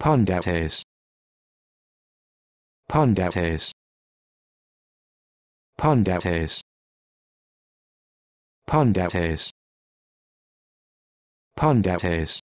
Pondates. Pondates. Pondates. Pondates. Pondates.